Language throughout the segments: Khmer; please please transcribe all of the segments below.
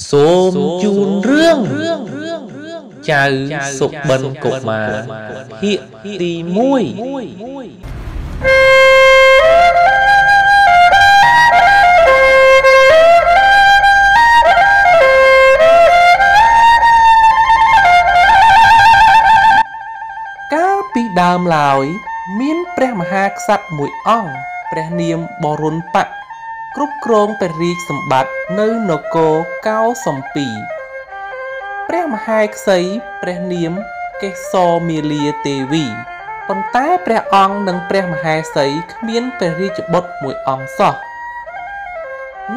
សូមជូនរឿងចៅសុបិនកុមារភាគទី1កាលពីដើមឡើយ មានព្រះមហាក្សត្រមួយអង្គព្រះនាមបរុណបៈគ្រប់គ្រងព្រះរាជសម្បត្តិ នៅនគរកោសំពីព្រះមហាក្សីព្រះនាមកេសរមាលាទេវីប៉ុន្តែព្រះអង្គនិងព្រះមហាសីគ្មានព្រះរាជបុត្រមួយអង្គសោះ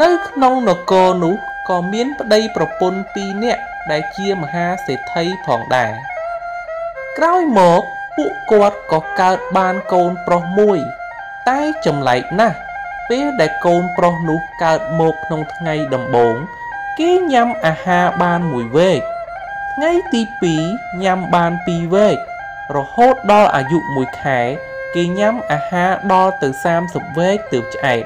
នៅក្នុងនគរនោះក៏មានប្តីប្រពន្ធពីរនាក់ដែលជាមហាសេដ្ឋីផងដែរក្រោយមកពួកគាត់ក៏កើតបានកូនប្រុសមួយ តែចម្លែកណាស់ ពេលដែលកូនប្រុសនោះកើតមកក្នុងថ្ងៃដំបូង គេញ៉ាំអាហារបានមួយវែកថ្ងៃទី2ញ៉ាំបានពីរវែករហូតដល់អាយុ1ខែ គេញ៉ាំអាហារដល់ទៅ30វែកទើបឆ្អែត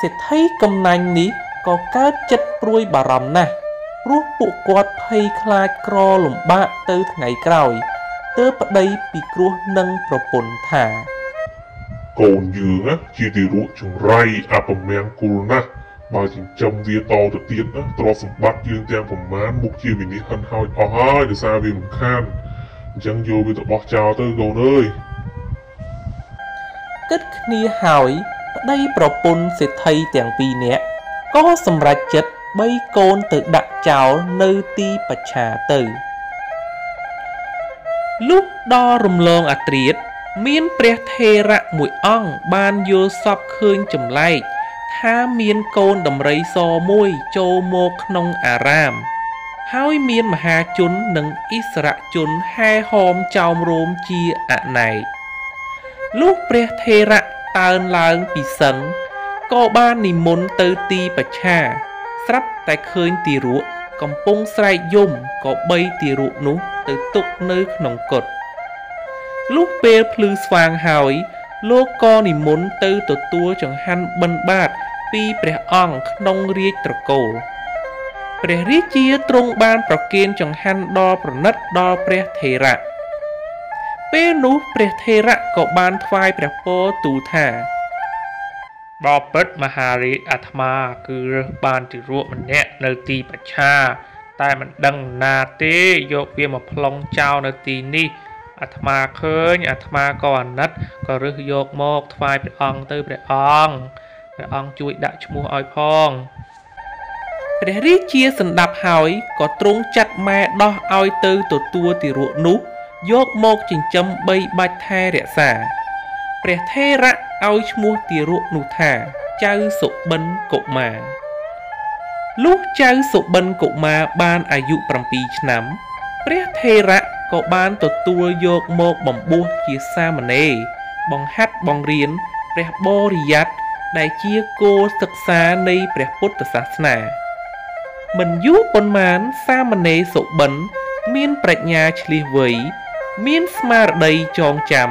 សេដ្ឋីកំណាញ់នេះក៏កើតចិត្តព្រួយបារម្ភណាស់ព្រោះពួកគាត់ភ័យខ្លាចក្រលំបាកទៅថ្ងៃក្រោយទើបប្តីពិគ្រោះនឹងប្រពន្ធថា កូនយើងណាជាទារកចង្រៃអពមង្គលណាស់បើចិញ្ចឹមវាតទៅទៀតណាទ្រព្យសម្បត្តិយើងទាំងប្រមាណមុខជាវិនិច្ឆ័យហិនហោចអស់ហើយដោយសារវាមិនខានអញ្ចឹងយកវាទៅបោះចោលទៅកូនអើយគិតគ្នាហើយប្តីប្រពន្ធសេដ្ឋីទាំងពីរនាក់ក៏សម្រេចចិត្តបីកូនទៅដាក់ចោលនៅទីបច្ឆាទៅលុះដល់រំលងអាត្រៀត មានព្រះថេរៈមួយអង្គបានយល់សពឃើញចម្លែកថាមានកូនដំរីសមួយចូលមកក្នុងអារាម ហើយមានមហាជននិងអិសរជនហែហោមចោមរោមជាអណែកលុះព្រះថេរៈតើនឡើងពីសឹងក៏បាននិមន្តទៅទីបច្ឆា ស្រាប់តែឃើញទារកកំពុងស្រែកយំក៏បីទារកនោះទៅទុកនៅក្នុងកុដិ លុះពេលភ្លឺស្វាងហើយ លោកក៏និមន្តទៅទទួលចង្ហាន់បិណ្ឌបាតពីព្រះអង្គក្នុងរាជត្រកូលព្រះរាជាទ្រង់បានប្រគេនចង្ហាន់ដល់ប្រណិតដល់ព្រះថេរៈពេលនោះព្រះថេរៈក៏បានថ្វាយព្រះពរទូលថាបបិទ្ធមហារាជអាត្មាគឺរើសបានទីរួកម្នាក់នៅទីបច្ឆាតែមិនដឹងណាទេយកវាមកប្លង់ចោលនៅទីនេះ អាត្មាឃើញអាត្មាក៏អាណិតក៏រើសយកមកថ្វាយព្រះអង្គទៅព្រះអង្គព្រះអង្គជួយដាក់ឈ្មោះឲ្យផងព្រះរាជាសន្តាប់ហើយក៏ទ្រង់ចាត់ម៉ែដោះឲ្យទៅទទួលទារកនោះយកមកចិញ្ចឹមបីបាច់ថែរក្សាព្រះថេរៈឲ្យឈ្មោះទារកនោះថា ចៅសុបិនកុមារលុះចៅសុបិនកុមារបានអាយុ7ឆ្នាំ ព្រះថេរៈ ក៏បានទទួលយកមកបំពោះជាសាមណេរបង្ហាត់បង្រៀនព្រះបរិយ័តដែលជាគោលសិក្សានៃព្រះពុទ្ធសាសនាមិនយូរប៉ុន្មានសាមណេរសុបិន មានប្រាជ្ញាឆ្លៀសវៃមានស្មារតីចងចាំ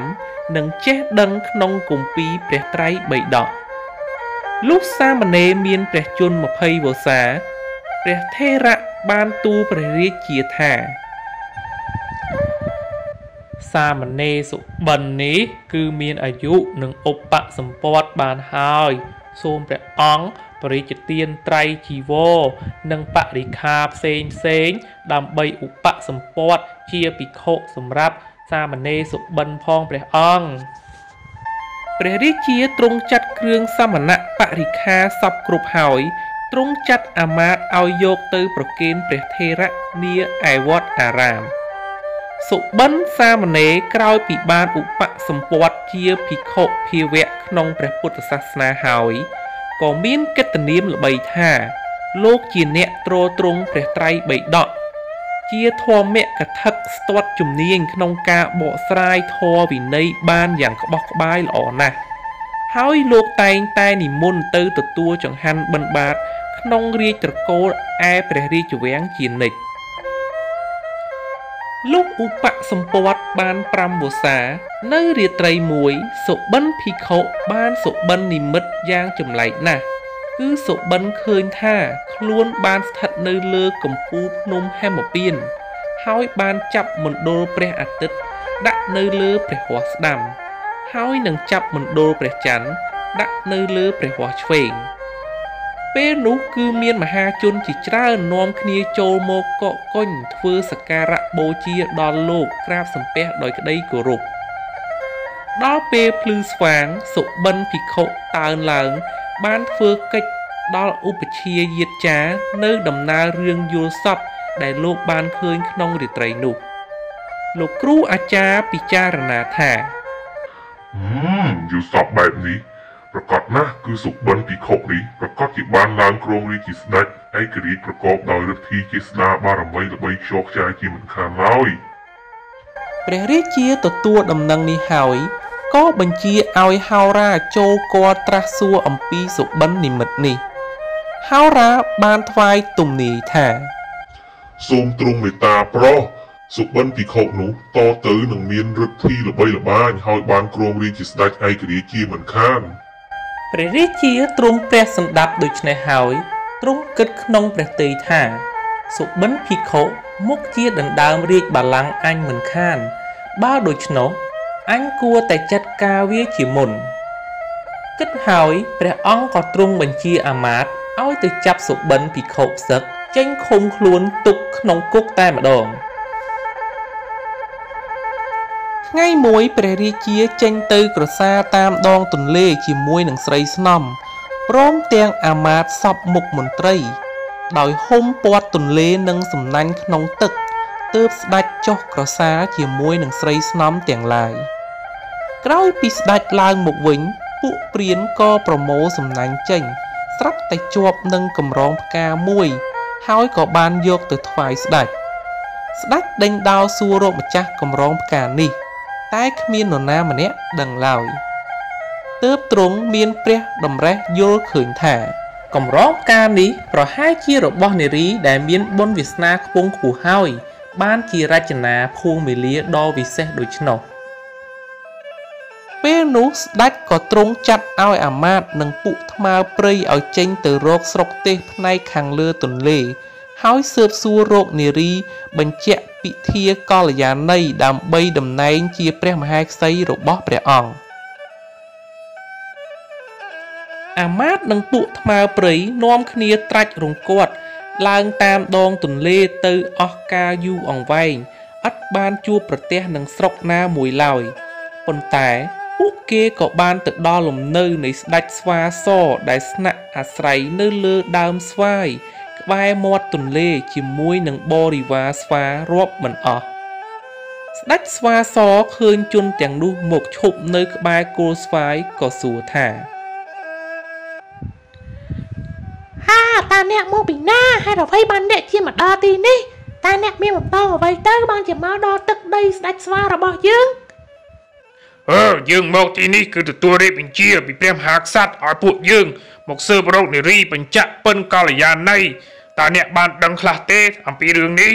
និងចេះដឹងក្នុងគម្ពីរព្រះត្រៃបិដកលុះសាមណេរមានព្រះជន្ម20វស្សា ព្រះថេរៈបានទូលព្រះរាជាថា សាមណេរសុបិននេះ គឺមានអាយុនិងឧបសម្ព័ន្ធបានហើយ សូមព្រះអង្គបរិជទានត្រៃជីវរនិងបរិខាផ្សេងផ្សេង ដើម្បីឧបសម្ព័ន្ធជាភិក្ខុសម្រាប់សាមណេរសុបិនផងព្រះអង្គព្រះរាជាទ្រង់ចាត់គ្រឿងសមណៈបរិខាសពគ្រប់ហើយទ្រង់ចាត់អាមាត្យឲ្យយកទៅប្រគេនព្រះថេរៈនាឯវត្តអារាម សុបិនសាមណេរក្រោយពីបានឧបសម្ព័ន្ធជាភិក្ខុភាវៈក្នុងព្រះពុទ្ធសាសនាហើយក៏មានកិត្តិនាមល្បីថា លោកជាអ្នកទ្រទ្រង់ព្រះត្រៃបិដកជាធម្មកថាស្ទាត់ជំនាញក្នុងការបកស្រាយធម៌វិន័យបានយ៉ាងក្បោះក្បាយល្អណាស់ហើយលោកតែងតែនិមន្តទៅទទួលចង្ហាន់បិណ្ឌបាត ក្នុងរាជត្រកូលឯព្រះរាជវាំងជានិច្ច លោកឧបសម្ព័ន្ធបាន5វស្សា នៅរាត្រីមួយសុបិនភិក្ខុបានសុបិននិមិត្តយ៉ាងចម្លែកណាស់គឺសុបិនឃើញថាខ្លួនបានស្ថិតនៅលើកំពូលភ្នំហេមពៀនហើយបានចាប់មណ្ឌលព្រះអាទិត្យដាក់នៅលើព្រះហស្ថស្ដាំ ហើយនឹងចាប់មណ្ឌលព្រះច័ន្ទដាក់នៅលើព្រះហស្ថឆ្វេង ពេលនោះគឺមានមហាជនជាច្រើននាំគ្នាចូលមកកកកុញធ្វើសក្ការៈបូជាដល់លោកក្រាបសំពះដោយក្តីគោរពដល់ពេលភ្លឺស្វាងសុបិនភិក្ខុតើនឡើង បានធ្វើកិច្ចដល់ឧបជាយាត្យានៅដំណើររឿងយល់សពដែលលោកបានឃើញក្នុងរាត្រីនោះ លោកគ្រូអាចារ្យពិចារណាថាហឹមយល់សពបែបនេះ ប្រកាសណាស់គឺសុបិនភិក្ខុនេះប្រកាសជាបានឡើងគ្រងរាជជាស្ដេចឯករាជ្យប្រកបដោយឫទ្ធីជាស្ដាបារមីល្បីខ្ជាប់ខ្ចាយជាមិនខានឡើយព្រះរាជាទទួលដំណឹងនេះហើយក៏បញ្ជាឲ្យហោរាចូលគាល់ត្រាស់សួរអំពីសុបិននិមិត្តនេះហោរាបានថ្វាយទំនាយថាសូមទ្រង់មេត្តាប្រោសសុបិនភិក្ខុនោះតទៅនឹងមានឫទ្ធិល្បីល្បាញហើយបានគ្រងរាជជាស្ដេចឯករាជ្យជាមិនខាន ព្រះរាជាទ្រង់ព្រះសម្ដាប់ដូច្នេះហើយទ្រង់គិតក្នុងព្រះទ័យថា សុបិនភិក្ខុមុខជាដណ្ដើមរាជបល្ល័ង្កអញមិនខាន បើដូច្នោះអញគួរតែចាត់ការវាជាមុនគិតហើយព្រះអង្គក៏ទ្រង់បញ្ជាអាមាត្យឲ្យទៅចាប់សុបិនភិក្ខុផ្សឹកចេញឃុំខ្លួនទុកក្នុងគុកតែម្ដង ថ្ងៃមួយព្រះរាជាចេញទៅក្រសាតាមដងទន្លេជាមួយនឹងស្រីស្នំព្រមទាំងអាមាត្យសពមុខមន្ត្រី ដោយហុំព័ទ្ធទន្លេនិងសំណាញ់ក្នុងទឹកទើបស្ដេចចុះក្រសាជាមួយនឹងស្រីស្នំទាំងឡាយក្រោយពីស្ដេចឡើងមកវិញពួកព្រានក៏ប្រមូលសំណាញ់ចេញ ស្រាប់តែជាប់នឹងកម្រងផ្កាមួយ ហើយក៏បានយកទៅថ្វាយស្ដេចស្ដេចដេញដោលសួររកម្ចាស់កម្រងផ្កានេះ តែគ្មាននរណាម្នាក់ដឹងឡើយទើបទ្រង់មានព្រះតម្រេះយល់ឃើញថាកម្រងផ្កានេះប្រហែលជារបស់នារីដែលមានបុណ្យវាសនាខ្ពង់ខ្ពស់ហើយ បានជារចនាភួងមេលាដ៏វិសេសដូច្នោះពេលនោះស្ដេចក៏ទ្រង់ចាត់ឲ្យអាមាត្យនិងពួកថ្មើរព្រៃឲ្យចេញទៅរកស្រុកទេសផ្នែកខាងលើទន្លេ ហើយស៊ើបសួររកនារី បញ្ជាក់ពិធាកល្យាណីដើម្បីតំណែងជាព្រះមហាក្សីរបស់ព្រះអង្គអាមាត្យនិងពួកថ្មើរព្រៃនាំគ្នាត្រាច់រង្គត់ឡើងតាមដងទន្លេទៅអស់កាលយូរអង្វែងឥតបានជួបប្រទះនឹងស្រុកណាមួយឡើយប៉ុន្តែពួកគេក៏បានទៅដល់លំនៅនៃស្ដេចស្វាសដែលស្នាក់អាស្រ័យនៅលើដើមស្វាយ ក្បែរមាត់ទន្លេជាមួយនឹងបរិវារស្វារាប់មិនអស់ស្ដេចស្វាសឃើញជនទាំងនោះមកឈប់នៅក្បែរគល់ស្វាយក៏សួរថាហាតើអ្នកមកពីណាហេតុអ្វីបានអ្នកជាមកដល់ទីនេះតើអ្នកមានបំណងអ្វីទៅបានជាមកដល់ទឹកដីស្ដេចស្វារបស់យើងអឺយើងមកទីនេះគឺទទួលរាជបញ្ជាពីព្រះមហាក្សត្រឲ្យពួកយើង មកស៊ើបរកនារីបញ្ចាក់ពិនកល្យាណី តើអ្នកបានដឹងខ្លះទេអំពីរឿងនេះ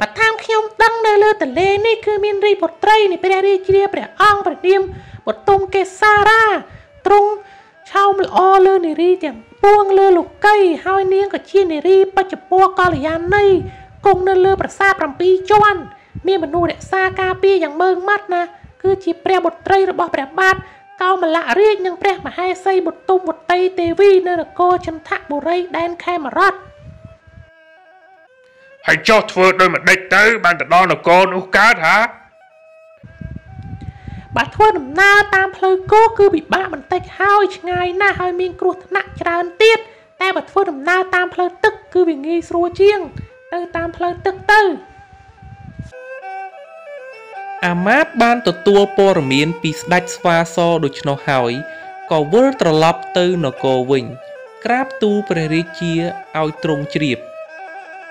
បតាមខ្ញុំដឹងនៅលើទន្លេនេះគឺមានរីបុត្រីនៃព្រះរាជាព្រះអង្គព្រះនាមបតុមកេសារាទ្រង់ឆោមល្អលើនារីទាំងពួងលើលោកីហើយនាងក៏ជានារីបច្ចពរកល្យាណីគង់នៅលើប្រាសាទ7ជាន់មានមនុស្សរក្សាការពារយ៉ាងម៉ឺងម៉ាត់ណាគឺជាព្រះបុត្រីរបស់ព្រះបាទ កោមលៈរាជនិងព្រះមហេសីបុទុមវតីទេវីនៅនគរចន្ទបុរីដែនខេមរតហើយចុះធ្វើដោយម្ដេចទៅ បានទៅដល់នគរនោះកើតហាបើធ្វើដំណើរតាមផ្លូវគោកគឺពិបាកបន្តិចហើយឆ្ងាយណាស់ហើយមានគ្រោះថ្នាក់ច្រើនទៀតតែបើធ្វើដំណើរតាមផ្លូវទឹក គឺវាងាយស្រួលជាង ទៅតាមផ្លូវទឹកទៅ អាមាត្យបានទទួលព័ត៌មានពីស្ដេចស្វាសដូច្នោះហើយក៏វិលត្រឡប់ទៅនគរវិញ ក្រាបទូលព្រះរាជាឲ្យទ្រង់ជ្រាប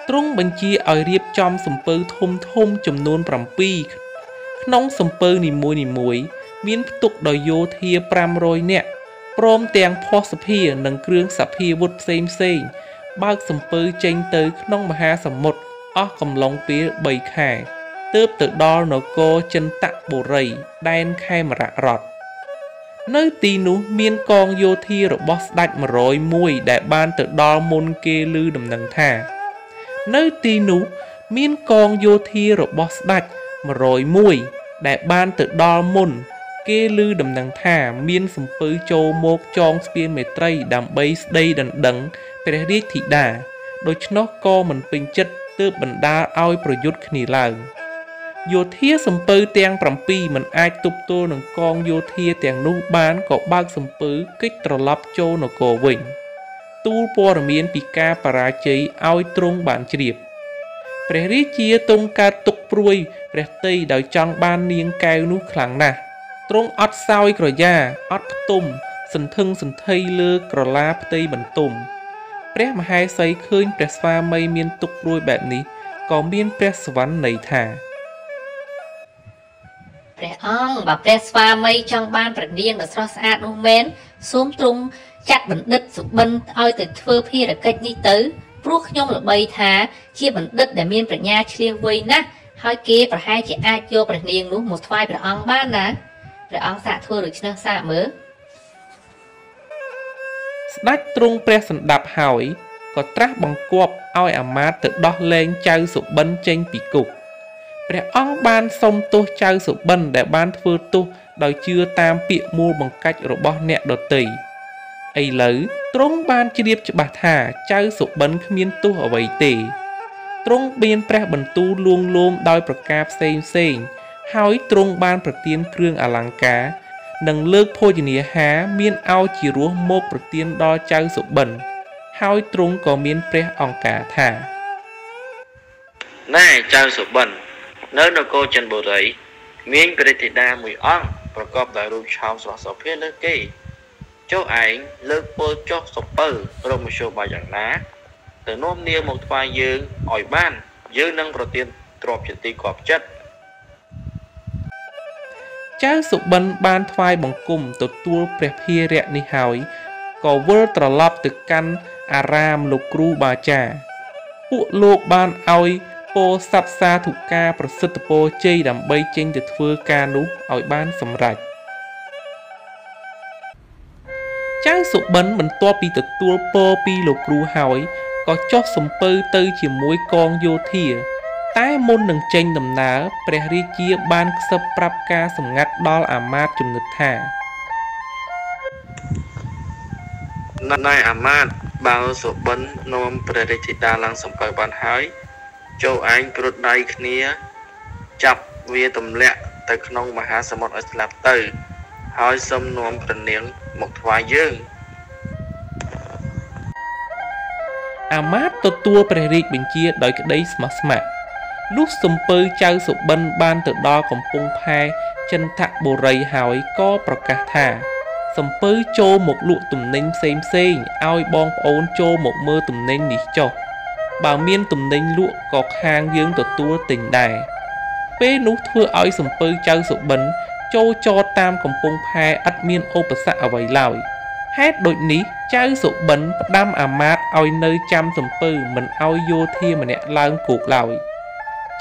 ទ្រង់បញ្ជាឲ្យរៀបចំសំពៅធំធំចំនួន7ក្នុងសំពៅនីមួយនីមួយ មានផ្ទុកដោយយោធា500នាក់ព្រមទាំងភស្តុភារនិងគ្រឿងសព្វាវុធផ្សេងផ្សេងបើកសំពៅចេញទៅក្នុងមហាសមុទ្រអស់កំឡុងពេល3ខែ ទើបទៅដល់នគរចិនតបុរីដែនខេមរៈរដ្ឋនៅទីនោះមានកងយោធារបស់ស្ដេច101ដែលបានទៅដល់មុនគេឮដំណឹងថា នៅទីនោះមានកងយោធារបស់ស្ដេច101ដែលបានទៅដល់មុន គេឮដំណឹងថាមានសំពើចូលមកចងស្ពានមេត្រីដើម្បីស្ដីដណ្ដឹងព្រះរាជធីតាដូច្នោះក៏មិនពេញចិត្តទើបបណ្ដាលឲ្យប្រយុទ្ធគ្នាឡើង យោធាសំពៅទាំង7មិនអាចទប់ទល់នឹងកងយោធាទាំងនោះបានក៏បើកសំពៅគេចត្រឡប់ចូលនគរវិញ ទូលព័ត៌មានពីការបរាជ័យឲ្យទ្រង់បានជ្រាបព្រះរាជាទ្រង់កើតទុកព្រួយព្រះតីដោយចង់បាននាងកែវនោះខ្លាំងណាស់ទ្រង់អត់សោយក្រយ៉ាអត់ផ្ទុំសន្ធឹងសន្ធៃលើក្រឡាផ្ទៃបន្ទុំព្រះមហេសីឃើញព្រះស្វាមីមានទុកព្រួយបែបនេះក៏មានព្រះសវណ្ណន័យថា ព្រះអង្គបើព្រះស្វាមីចង់បានប្រដៀងដ៏ស្រស់ស្អាតនោះមែនសូមទ្រង់ចាត់បណ្ឌិតសុបិនឲ្យទៅធ្វើភារកិច្ចនេះទៅព្រោះខ្ញុំល្បីថាជាបណ្ឌិតដែលមានប្រាជ្ញាឆ្លៀសវៃណាស់ហើយគេប្រហែលជាអាចយកព្រះនាងនោះមកថ្វាយព្រះអង្គបានណាព្រះអង្គសាកធ្វើដូច្នេះសាកមើលស្ដេចទ្រង់ព្រះសន្តាប់ហើយក៏ត្រាស់បង្គាប់ឲ្យអាមាត្យទៅដោះលែងចៅសុបិនចេញពីគុក ព្រះអង្គបានសុំទោសចៅសុបិនដែលបានធ្វើទោសដោយជឿតាមពាក្យមូលបង្កាច់របស់អ្នកដតីឥឡូវទ្រង់បានជ្រាបច្បាស់ថាចៅសុបិនគ្មានទោសអ្វីទេទ្រង់មានព្រះបន្ទូលលួងលោមដោយប្រការផ្សេងផ្សេងហើយទ្រង់បានប្រទានគ្រឿងអលង្ការ និងលើកភោជនាហារមានឲ្យជារសមកប្រទានដល់ចៅសុបិន ហើយទ្រង់ក៏មានព្រះអង្គការថាណែចៅសុបិន នៅនគរចិនបុរី មានព្រះធីតាមួយអង្គប្រកបដោយរូបឆោមស្រស់សោភាលើគេចុះឯងលើកពលចុះសពៅរកមជ្ឈបាយយ៉ាងណាទៅនាំនាងមកថ្វាយយើងឲ្យបាន យើងនឹងប្រទានទ្រព្យជាទីគប់ចិត្តចៅសុបិនបានថ្វាយបង្គំទទួលព្រះភារៈនេះហើយក៏វិលត្រឡប់ទៅកាន់អារាមលោកគ្រូបាចា ពួកលោកបានឲ្យ ពោសັດសាធុការប្រសិទ្ធពោជ័យដើម្បីចេញទៅធ្វើការនោះឲ្យបានសម្រេចចៅសុបិនបន្ទាប់ពីទទួលពរពីលោកគ្រូហើយក៏ចុះសំពៅទៅជាមួយកងយោធា តែមុននឹងចេញដំណើរព្រះរាជាបានខ្សឹបប្រាប់ការសម្ងាត់ដល់អាមាត្យជំនិតថាណែអាមាត្យបើសុបិននាំព្រះរាជធីតាឡើងសំពៅបានហើយ ចូលឯងគ្រុតដៃគ្នា ចាប់វាទម្លាក់ទៅក្នុងមហាសមុទ្រឲ្យស្លាប់ទៅ ហើយសុំនាំព្រះនាងមកថ្វាយយើងអាមាត្យទទួលព្រះរាជបញ្ជាដោយក្តីស្មោះស្ម័គ្រលុះសំពើចៅសុបិនបានទៅដល់កំពង់ផែចិនថបុរីហើយក៏ប្រកាសថាសំពើចូលមកលក់ទំនិញផ្សេងផ្សេងឲ្យបងប្អូនចូលមកមើលទំនិញនេះចុះ បើមានទំនិញលក់ក៏ខាងយើងទទួលទិញដែរពេលនោះធ្វើឲ្យសំពើចៅសុបិនចូលចតតាមកំពង់ផែឥតមានឧបសគ្គអ្វីឡើយហេតុដូចនេះចៅសុបិនផ្ដាំអាមាត្យឲ្យនៅចាំសំពើមិនឲ្យយោធាម្នាក់ឡើងគោកឡើយ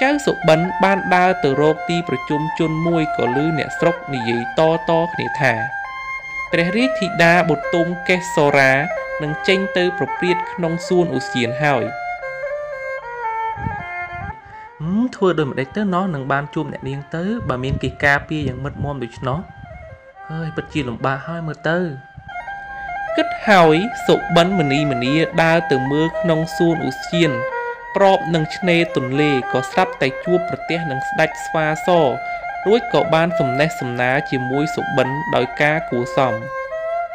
ចៅសុបិនបានដើរទៅរកទីប្រជុំជនមួយក៏ឮអ្នកស្រុកនិយាយតតគ្នាថាព្រះរាជធីតាបុទុមកេសសូរានឹងចេញទៅប្រព្រាតក្នុងសួនឧសៀនហើយ។ ធ្វើដូចម្ដេចទៅណោះនឹងបានជួបអ្នកនាងទៅបើមានគេការពារយ៉ាងមុតមមដូច្នោះហើយពិតជាលំបាកហើយមើលទៅគិតហើយសុបិនមនីមនីដើរទៅមើលក្នុងសួនឧសៀនប្របនឹងឆ្នេរទន្លេក៏ស្រាប់តែជួបប្រទះនឹងស្ដេចស្វាសរួចក៏បានសំណេះសំណាលជាមួយសុបិនដោយការគួសម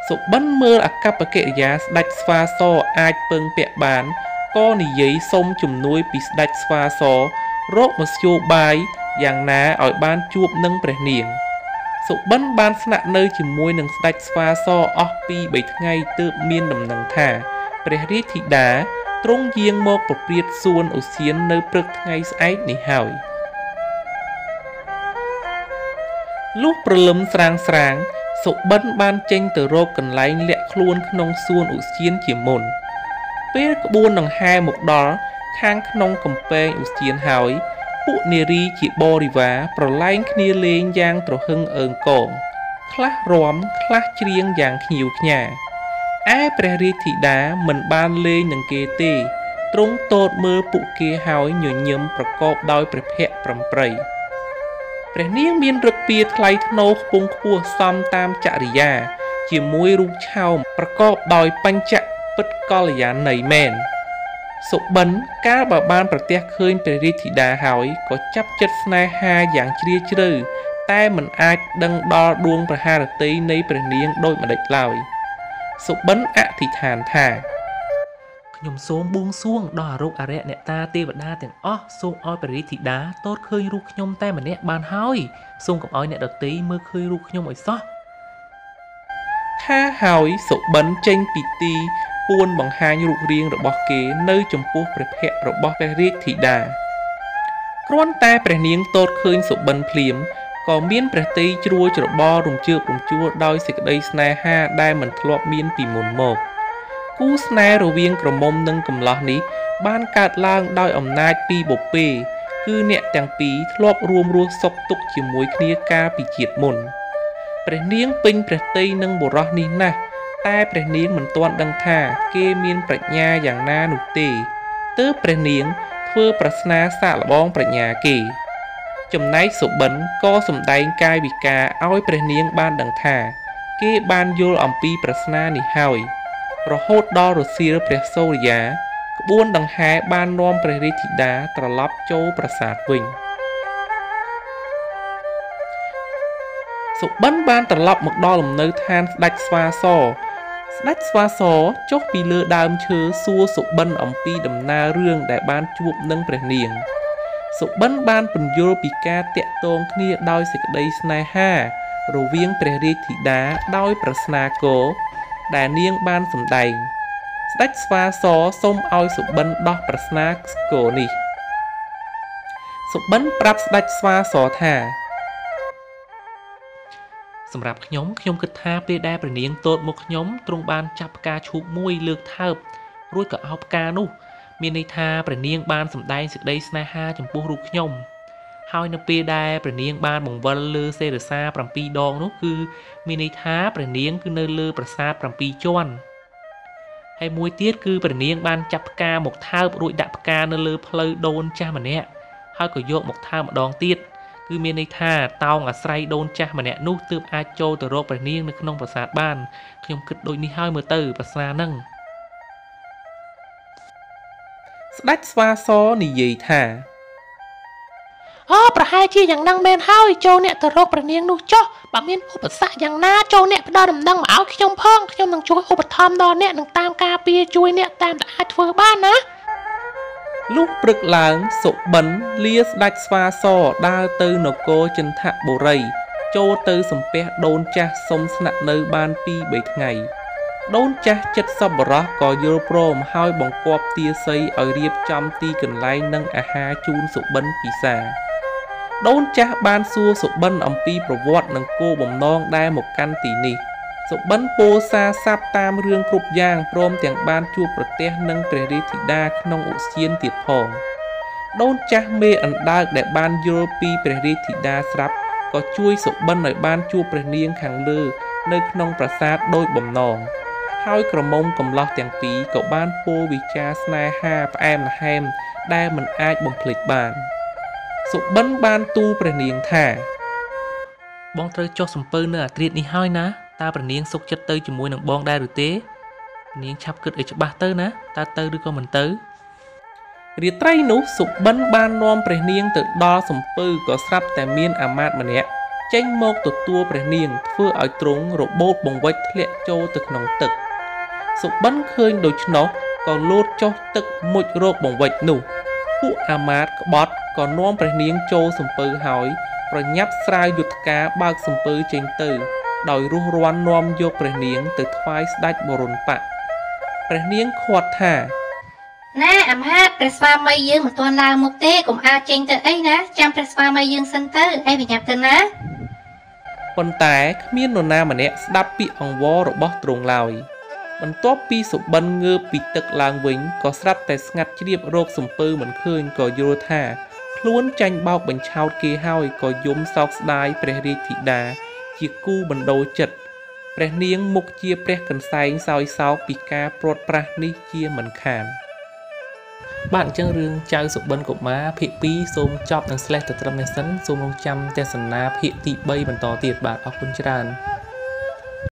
សុបិនមើលអកប្បកិរិយាស្ដេចស្វាសអាចពឹងពាក់បានក៏និយាយសុំជំនួយពីស្ដេចស្វាស រកមធ្យោបាយយ៉ាងណាឲ្យបានជួបនឹងព្រះនាងសុបិនបានស្នាក់នៅជាមួយនឹងស្ដេចស្វាសអស់ពី3ថ្ងៃទើបមានដំណឹងថាព្រះរាជធីតាទ្រង់យាងមកប្រព្រាតសួនអូសៀននៅព្រឹកថ្ងៃស្អែកនេះហើយលុះព្រលឹមស្រាងស្រាងសុបិនបានចេញទៅរកកន្លែងលាក់ខ្លួនក្នុងសួនឧសៀនជាមុន ពេលក្បួនដង្ហែមកដល់ ខាងក្នុងកំពែងឧស្សាហហើយពួកនារីជាបរិវារប្រឡែងគ្នាលេងយ៉ាងត្រហឹងអើងកងខ្លះរាំខ្លះច្រៀងយ៉ាងខ្ញៀវខ្ញាឯព្រះរាជធីតាមិនបានលេងនឹងគេទេទ្រង់តូតមើលពួកគេហើយញញឹមប្រកបដោយព្រះភ័ក្ត្រប្រំប្រៃព្រះនាងមានរឹកពីថ្លៃថ្នូរខ្ពង់ខ្ពស់សមតាមចរិយា ជាមួយរូបឆោមប្រកបដោយបញ្ចពិតកល្យាណីមែន សុបិនកាលបើបានប្រទះឃើញព្រះរាជធីតាហើយក៏ចាប់ចិត្តស្នេហាយ៉ាងជ្រាលជ្រៅតែមិនអាចដឹងដល់ដួងប្រហារតីនៃព្រះនាងដូចម្ដេចឡើយសុបិនអធិដ្ឋានថាខ្ញុំសូមបួងសួងដល់អរុគអរិយអ្នកតាទេវតាទាំងអស់សូមឲ្យព្រះរាជធីតាទតឃើញរូបខ្ញុំតែម្នាក់បានហើយសូមកុំឲ្យអ្នកដទៃមើលឃើញរូបខ្ញុំឲ្យសោះថាហើយសុបិនចេញពីទី ពួនបង្ហាញរូបរាងរបស់គេនៅចំពោះព្រះភ័ក្ត្ររបស់ព្រះរាជធីតាគ្រាន់តែព្រះនាងទតឃើញសុបិនភ្លាមក៏មានព្រះតីជ្រួលច្របល់រំជើបរំជួលដោយសេចក្តីស្នេហាដែលមិនធ្លាប់មានពីមុនមកគូស្នេហ៍រវាងក្រមុំនិងកំឡោះនេះបានកើតឡើងដោយអំណាចពីបុព្វេគឺអ្នកទាំងពីរធ្លាប់រួមរស់សុខទុក្ខជាមួយគ្នាកាលពីជាតិមុនព្រះនាងពេញព្រះតីនឹងបុរសនេះណាស់ តែព្រះនាងមិនទាន់ដឹងថា គេមានប្រាជ្ញាយ៉ាងណានោះទេទើបព្រះនាង ធ្វើប្រស្នាសាកល្បងប្រាជ្ញាគេ ចំណែកសុបិនក៏សម្ដែងកាយវិការឲ្យព្រះនាងបានដឹងថា គេបានយល់អំពីប្រស្នានេះហើយរហូតដល់រសៀលព្រះសូរិយាក្បួនដង្ហែបាននាំព្រះរាជធីតាត្រឡប់ចូលប្រាសាទវិញសុបិនបានត្រឡប់មកដល់លំនៅឋានស្ដេចស្វាស ស្ដេចស្វាសចុះពីលើដើមឈើសួរសុបិនអំពីដំណើររឿងដែលបានជួបនឹងព្រះនាងសុបិនបានពន្យល់ពីការតាក់ទងគ្នាដោយសេចក្តីស្នេហា រវាងព្រះរាជធីតាដោយប្រស្នាគរដែលនាងបានសម្ដែងស្ដេចស្វាសសូមឲ្យសុបិនដោះប្រស្នាគរនេះសុបិនប្រាប់ស្ដេចស្វាសថា សម្រាប់ខ្ញុំខ្ញុំគិតថាពេលដែលព្រះនាងទតមកខ្ញុំទ្រង់បានចាប់ផ្កាឈូកមួយលើកថើបរួចក៏អោបផ្កានោះ មានន័យថាព្រះនាងបានសម្ដែងសេចក្តីស្នេហាចំពោះរូបខ្ញុំហើយនៅពេលដែលព្រះនាងបានបង្វិលលើសេរសា7ដងនោះគឺមានន័យថាព្រះនាងគឺនៅលើប្រាសាទ7ជាន់ហើយមួយទៀតគឺព្រះនាងបានចាប់ផ្កាមកថើបរួចដាក់ផ្កានៅលើផ្លូវដូនចាស់ម្នាក់ហើយក៏យកមកថើបម្ដងទៀត គឺមានន័យថាតោងអាស្រ័យដូនចាស់ម្នាក់នោះទើបអាចចូលទៅរកព្រះនាងនៅក្នុងប្រាសាទបានខ្ញុំគិតដូចនេះហើយមើលទៅប្រាសាទហ្នឹងស្ដេចស្វាសនិយាយថាអូប្រហែលជាយ៉ាងហ្នឹងមែនហើយចូលអ្នកទៅរកព្រះនាងនោះចុះបើមានឧបសគ្គយ៉ាងណាចូលអ្នកផ្ដល់ដំណឹងមកឲ្យខ្ញុំផងខ្ញុំនឹងជួយឧបត្ថម្ភដល់អ្នកនឹងតាមការពារជួយអ្នកតាមដែលអាចធ្វើបានណា លុះព្រឹកឡើងសុបិនលាស្ដេចស្វាសដើរទៅនគរចិន្ទបុរី ចូលទៅសំពះដូនចាស់សុំស្នាក់នៅបាន2 3ថ្ងៃដូនចាស់ចិត្តសប្បុរសក៏យល់ព្រមហើយបង្គាប់ទាស័យឲ្យរៀបចំទីកន្លែងនិងអាហារជូនសុបិនពិសាដូនចាស់បានសួរសុបិនអំពីប្រវត្តិនិងគោលបំណងដែលមកកាន់ទីនេះ សុបិនពោសារស័ព្ទតាមរឿងគ្រប់យ៉ាងព្រមទាំងបានជួបប្រទះនឹងព្រះរាជធីតាក្នុងឧស្សាហទៀតផងដូនចាស់មេអណ្ដើកដែលបានយល់ពីព្រះរាជធីតាស្រាប់ក៏ជួយសុបិនឲ្យបានជួបព្រះនាងខាងលើ នៅក្នុងប្រាសាទដោយបំណងហើយក្រមុំកំឡោះទាំងពីរក៏បានពោលវិចារស្នេហាផ្អែមល្ហែមដែលមិនអាចបំភ្លេចបានសុបិនបានទូលព្រះនាងថា បងត្រូវចុះសំពើនៅអាត្រៀតនេះហើយណា តើព្រះនាងសុខចិត្តទៅជាមួយនឹងបងដែរឬទេនាងឆាប់គិតឲ្យច្បាស់ទៅណាតើទៅឬក៏មិនទៅរាត្រីនោះសុបិនបាននាំព្រះនាងទៅដល់សំពើក៏ស្រាប់តែមានអាមាត្យម្នាក់ចេញមកទទួលព្រះនាងធ្វើឲ្យទ្រង់របូតបង្វិចធ្លាក់ចូលទៅក្នុងទឹកសុបិនឃើញដូច្នោះក៏លោតចុះទឹកមុជរោគបង្វិចនោះពួកអាមាត្យក្បត់ក៏នាំព្រះនាងចូលសំពើហើយ ប្រញាប់ស្រាវយុទ្ធការបើកសំពើចេញទៅ ដោយរុះរាន់នាំយកព្រះនាងទៅថ្វាយស្ដេចបរុណបៈព្រះនាងខាត់ថាណែអាមាត្យព្រះស្វាមីយើងមិនទាន់ឡើងមកទេកុំអាចចេញទៅអីណាចាំព្រះស្វាមីយើងសិនទៅឯងប្រញាប់ទៅណាប៉ុន្តែគ្មាននរណាម្នាក់ស្ដាប់ពាក្យអង្វររបស់ទ្រង់ឡើយបន្ទាប់ពីសុបិនងើបពីទឹកឡើងវិញក៏ស្រាប់តែស្ងាត់ជ្រាបរោគសំពើមិនឃើញក៏យល់ថាខ្លួនចាញ់បោកបញ្ឆោតគេហើយក៏យំសោកស្ដាយព្រះរាជធីតា ជាគូបណ្ដោចិត្តព្រះនាងមុខជាព្រះកន្សែងសោយសោកពីការព្រាត់ប្រាសនេះជាមិនខានបាទអញ្ចឹងរឿងចៅសុបិនកុមារភាគ2សូមចប់នឹង slash ទៅត្រឹមនេះសិនសូមរងចាំទស្សនាភាគទី3បន្តទៀតបាទអរគុណច្រើន